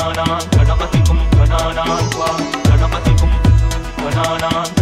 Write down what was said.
கணபதிக்கும் கணநாத்வா கணபதிக்கும் கணநாத்